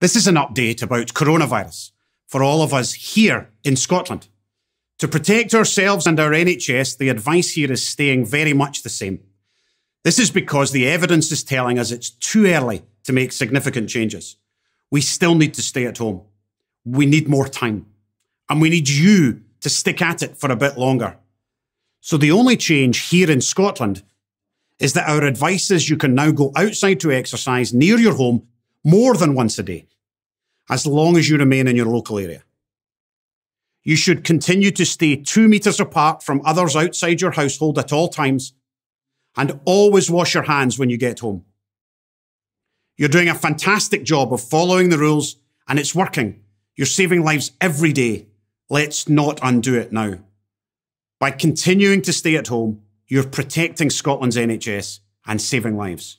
This is an update about coronavirus for all of us here in Scotland. To protect ourselves and our NHS, the advice here is staying very much the same. This is because the evidence is telling us it's too early to make significant changes. We still need to stay at home. We need more time. And we need you to stick at it for a bit longer. So the only change here in Scotland is that our advice is you can now go outside to exercise near your home more than once a day, as long as you remain in your local area. You should continue to stay two metres apart from others outside your household at all times, and always wash your hands when you get home. You're doing a fantastic job of following the rules, and it's working. You're saving lives every day. Let's not undo it now. By continuing to stay at home, you're protecting Scotland's NHS and saving lives.